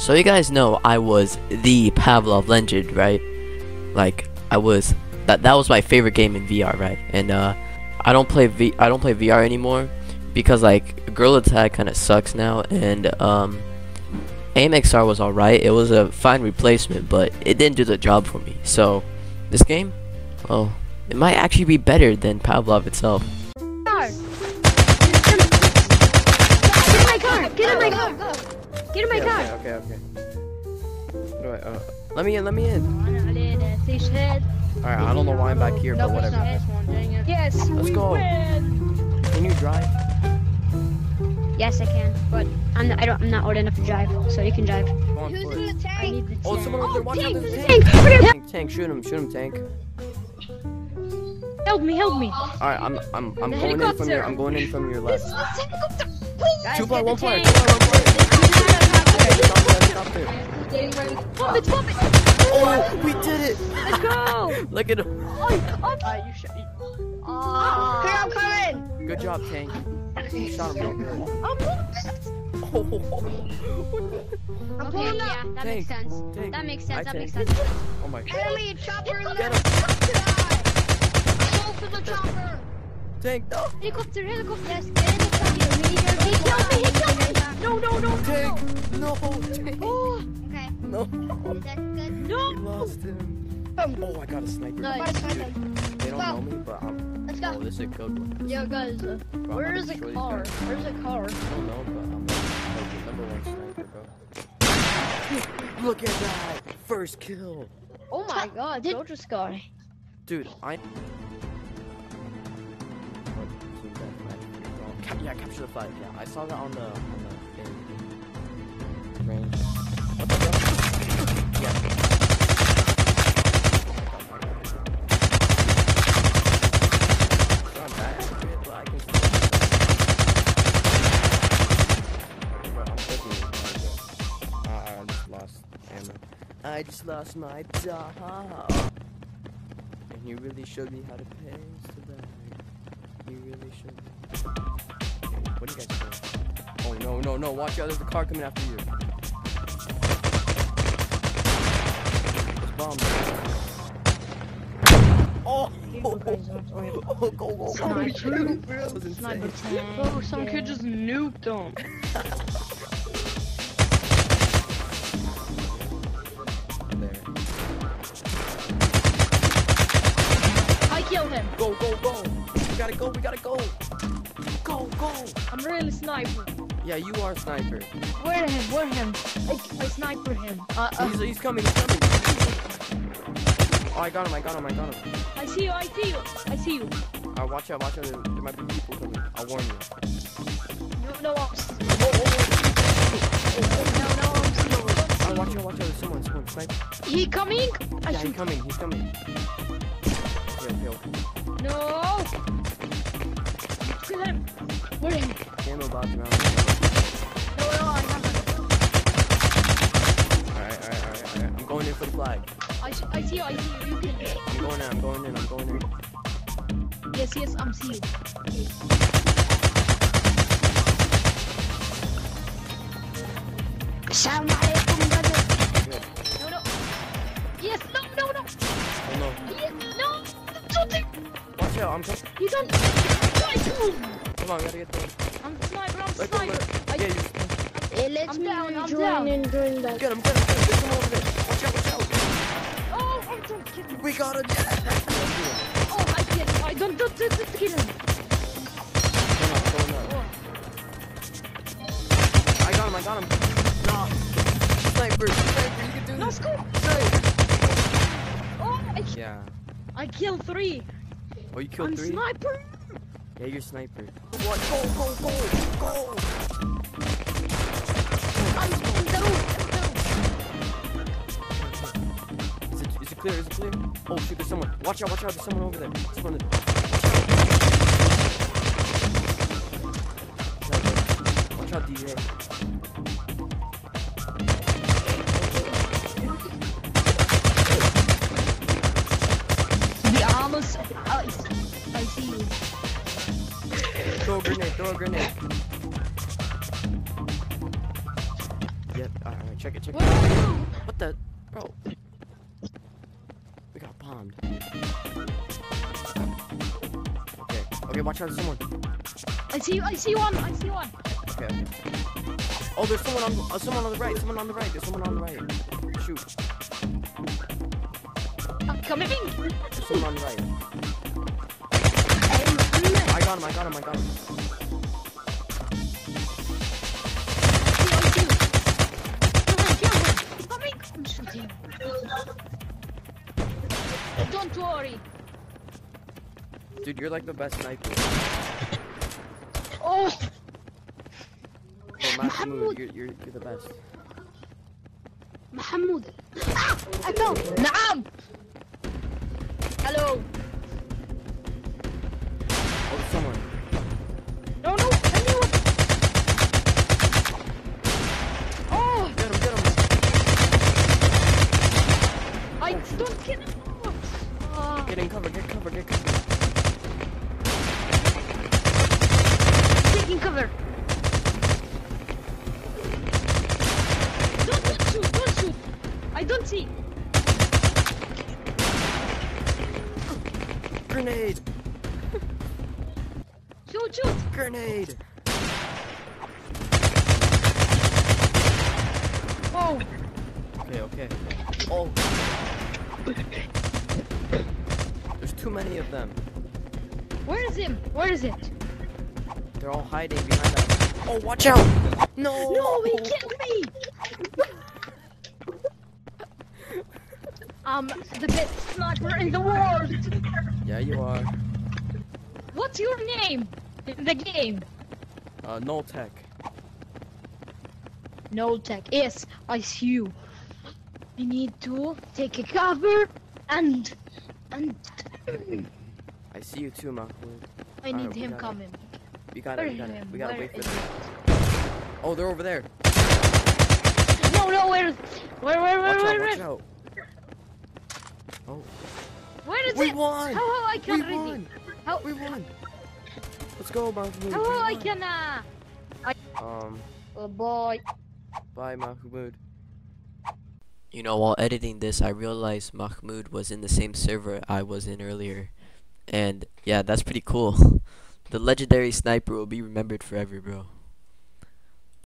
So you guys know I was the Pavlov legend, right? Like I was that that was my favorite game in VR, right? And uh I don't play V I don't play VR anymore because like Gorilla Tag kind of sucks now and um AMXR was alright. It was a fine replacement, but it didn't do the job for me. So this game, well, it might actually be better than Pavlov itself. Get in my car! Okay, okay. What do I, uh, let me in, let me in. Alright, I don't know why I'm back here, but whatever. Yes, Let's we go. win. Can you drive? Yes, I can, but I'm not, I don't. I'm not old enough to drive, so you can drive. On Who's in the tank? need the Oh, tank. someone over there, watch out, tank, there's a tank. tank. Tank, tank, shoot him, shoot him, tank. Help me! Help me! Alright, I'm, I'm, I'm The going in from your, I'm going in from your left. Guys, Two player, get the one player, two player, one player. Okay, stop there, stop there. Pump it! Pump it! Oh, we did it! Let's go! Look at him. Uh, you should. Uh, Here, I'm coming. Good job, tank. You shot him real good. Oh, I'm okay, pulling yeah, that Tank, makes sense. tank. That makes sense. That makes sense. oh my god. Enemy chopper in the. Go for the chopper. Tank, no. Helicopter! Helicopter! Yes, get in the chopper. Oh, Okay, No. no! lost him. Oh, I got a sniper. Nice. They don't know me, but I'm. Let's Oh, this is a good one. Yo, guys, uh, bro, where is the car? Where's the car? I don't know, but I'm like number one sniper, bro. Look at that! First kill! Oh my god, Soldier Sky. Dude, I. Yeah, capture the flag. Yeah, I saw that on the on the. Range. What the hell? Yeah. Not bad, but I can still- Bro, I'm taking it. I just lost ammo. I just lost my dog. And you really showed me how to pay to that. You really showed me. What are you guys doing? Oh no, no, no, watch out, there's a car coming after you. Bomb. Oh! Oh, go, go, go. Oh, some kid just nuked him. I killed him. Go, go, go! We gotta go, we gotta go! Go, go! I'm really sniper. Yeah, you are sniper. Where him? Where him? I, I sniper him. Uh, uh, He's, he's coming, he's coming! Oh, I got him, I got him, I got him. I see you. I see you. I see you. Uh, watch out, watch out, there, there might be people coming. I'll warn you. No, no ops. Oh, oh, oh. No, no ops. No ops. Oh, watch out, watch out, there's someone, someone, sniper. He coming? I Yeah, he's shoot. coming, he's coming. Yo, yo, No. Kill him. Where him? ammo box around. No, no, I have Alright, alright, alright, alright. I'm going in for the flag. I, s- I see you. I see you. You can. I'm going in, I'm going in, I'm going in. Yes, yes, I'm see you. Assalamu alaikum, brother. No, no. Yes, no, no, no. Oh no. Yes, no. Something. Watch out, I'm coming. You don't. Try to. Come on, we gotta get there. I'm sniper. I'm Let sniper. let Yeah, you Hey, let I'm me down, I'm down. and join that. get him, get him, get him. There's someone over there. Watch out, watch out. We got him. Yeah. Oh, I kill him. I don't, don't, don't, don't kill him. Going up, going up. Oh, I got him, I got him. Nah. Sniper, sniper, you can do no this. scope. Sniper. Oh, I, Yeah. I killed three. Oh, you killed I'm three? sniper. Yeah, you're sniper. One, go, go, go, go. Clear? Is it clear? Oh shoot, there's someone. Watch out, watch out, there's someone over there. Someone there. Watch out, DJ. The armors. I, I see you. Throw a grenade, throw a grenade. Yep, Alright, check it, check it. What the? Bro. We. Okay, okay, watch out, there's someone. I see you. I see one. I see one. Okay, okay. Oh, there's someone on, uh, someone on the right, someone on the right, there's someone on the right. Shoot, I'm coming. there's someone on the right. I'm, I'm I got him, I got him, I got him. Don't worry. Dude, you're like the best sniper. Oh! Mahmood, you're, you're, you're the best. محمود أكو نعم Hello I don't see. Grenade! Shoot, shoot. Grenade! Oh, Okay, okay. Oh. There's too many of them. where is him? Where is it? They're all hiding behind that. Oh, watch out! No! No, he killed me. I'm the best sniper in the world. Yeah, you are. What's your name in the game? Uh, Null Tech. No tech. Yes, I see you. I need to take a cover and and I see you too, Mahmood. I need Alright, we him got it. coming. We got Where it, we got it. him? We gotta wait for them. Oh, they're over there. No, no, where, where, where, where, Watch where, out, where, watch out. Oh, where is we it? won! How how I We can read won! How We won! Let's go, Mahmood. how we I won. can uh? Um, Oh boy. bye, Mahmood. You know, while editing this, I realized Mahmood was in the same server I was in earlier. And yeah, that's pretty cool. The legendary sniper will be remembered forever, bro.